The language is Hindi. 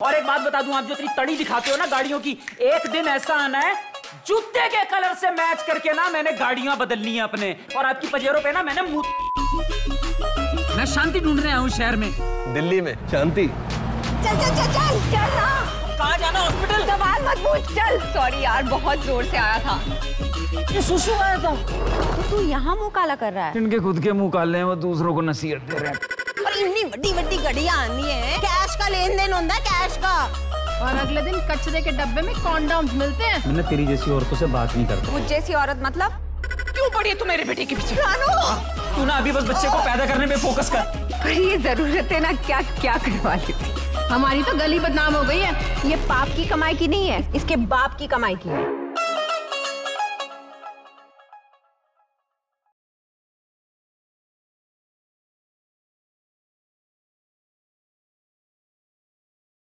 और एक बात बता दूँ आप जो इतनी तड़ी दिखाते हो ना गाड़ियों की एक दिन ऐसा आना है जूते के कलर से मैच करके ना मैंने गाड़ियाँ बदलनी है अपने और आपकी पजेरों पे ना मैंने मुँह मैं शांति ढूँढने आया हूँ शहर में। दिल्ली में। शांति। चल चल चल चल चल ना। कहाँ जाना हॉस्पिटल सवाल मत पूछ चल। सॉरी यार बहुत ज़ोर से आया था। ये सुसु आया था। तो तू यहाँ मुँह काला कर रहा है? इनके खुद के मुँह काले हैं वो दूसरों को नसीहत दे रहे हैं। और इतनी बड़ी बड़ी गड़ियाँ आनी है। का लेन देन होता है कैश का। और अगले दिन कचरे के डब्बे में कॉन्डोम्स मिलते हैं। मैंने तेरी जैसी औरतों से बात नहीं करता। मुझ जैसी औरत मतलब? क्यों पड़ी है तू मेरे बेटे के पीछे? तू ना अभी बस बच्चे को पैदा करने पे फोकस कर। पर ये ज़रूरत है ना क्या क्या करवा लेती? हमारी तो गली बदनाम हो गई है। ये पाप की कमाई की नहीं है इसके बाप की कमाई की है।